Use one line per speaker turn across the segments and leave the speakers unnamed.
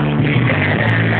Música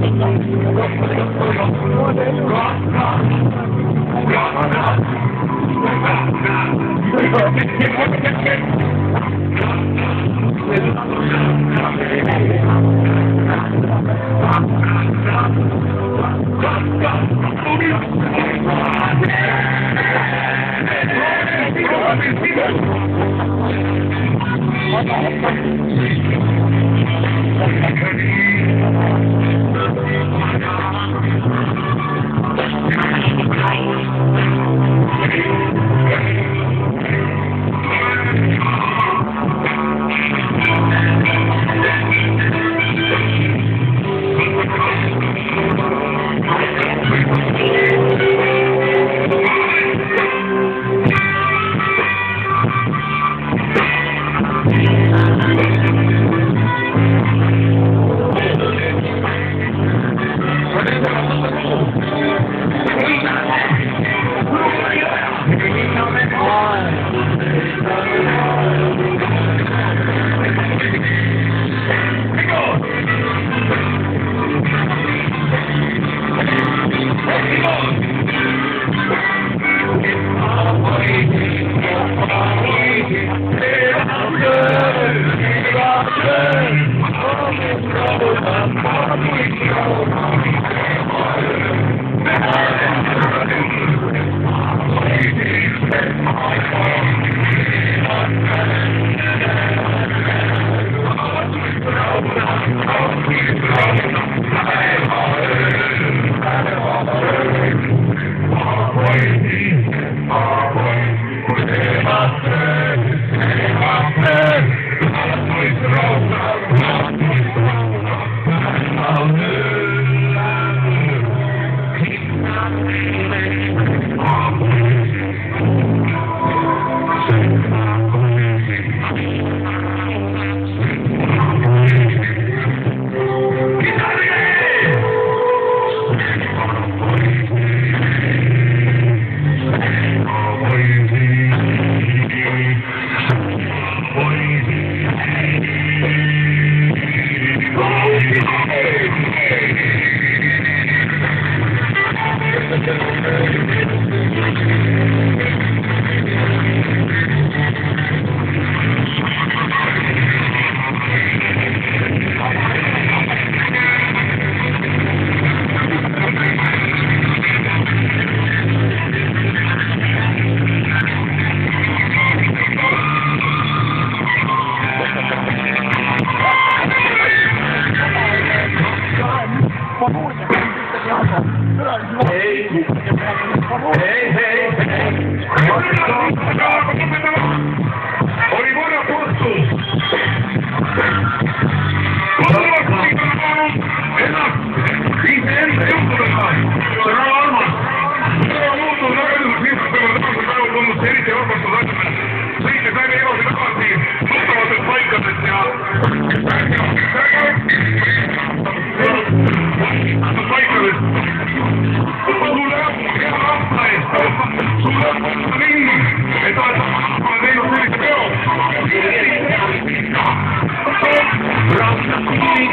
One day, Hey, hey, hey.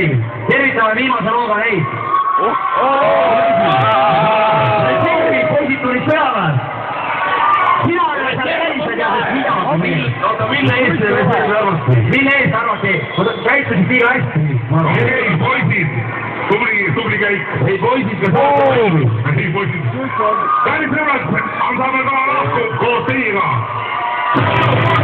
Racing, tervitame viimase looga neid oh,. Reservi oh, poisid tulid peale. sina oled seal käis, sa tead, et mida. oota, mille eest te reservi arvate? mille eest arvate? oota, käitusid liiga hästi.
ei, poisid, tubli, tubli käik.
ei, poisid, kas sa oled?
ei, poisid. kallid sõbrad, saame ka lahkuda koos teiega.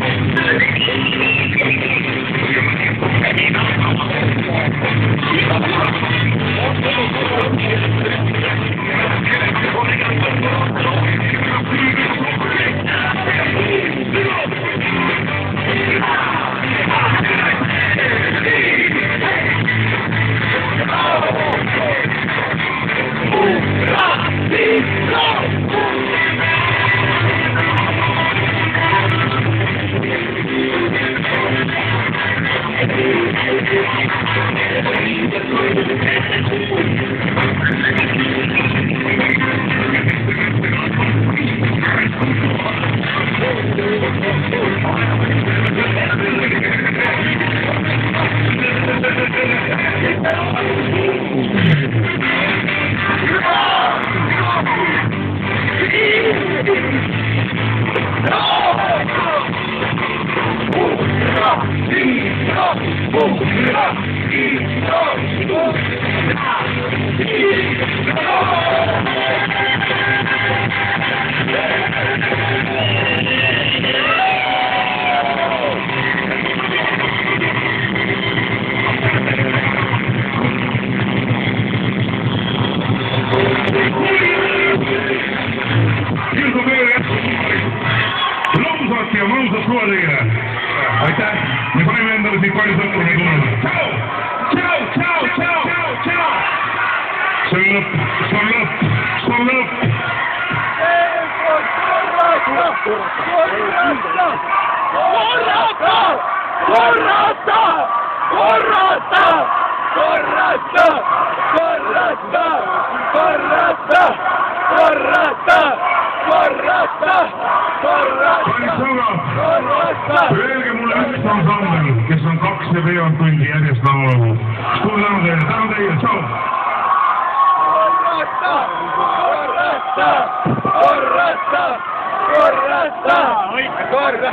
Thank
you.
Corrata! Corrata! Corrata! Corrata! kes on kaks ja veerand tundi järjest laulanud. suur tänu teile, tänu teile, tšau!
Korrata, korrata, korrata!
¡Corraza! ¡Corraza!